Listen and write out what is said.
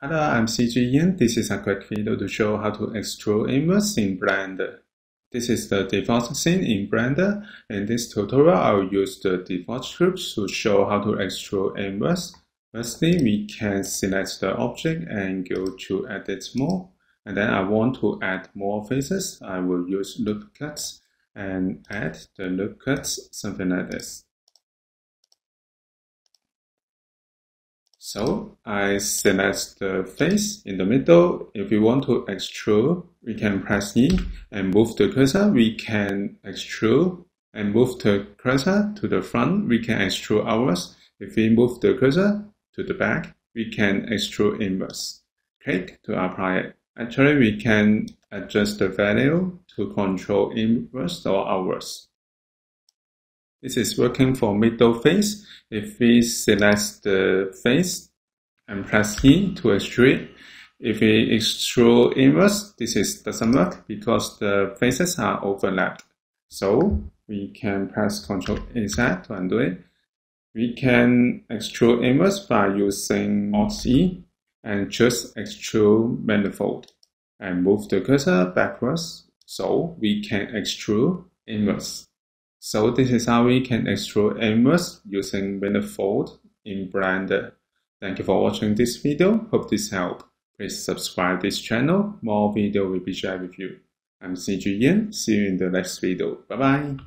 Hello, I'm CGian. This is a quick video to show how to extrude inverse in Blender. This is the default scene in Blender. In this tutorial, I'll use the default script to show how to extrude inverse. Firstly, we can select the object and go to Edit Mode. And then I want to add more faces. I will use loop cuts and add the loop cuts, something like this. So I select the face in the middle. If we want to extrude, we can press E and move the cursor. We can extrude and move the cursor to the front. We can extrude outwards. If we move the cursor to the back, we can extrude inverse. Click to apply it. Actually, we can adjust the value to control inverse or outwards. This is working for middle face. If we select the face uh, and press E to extrude, if we extrude inverse, this is doesn't work because the faces are overlapped. So we can press Ctrl Z to undo it. We can extrude inverse by using Alt E and just extrude manifold and move the cursor backwards so we can extrude inwards. So this is how we can extrude inwards using manifold in Blender. Thank you for watching this video. Hope this helped. Please subscribe this channel. More video will be shared with you. I'm CGian. See you in the next video. Bye bye.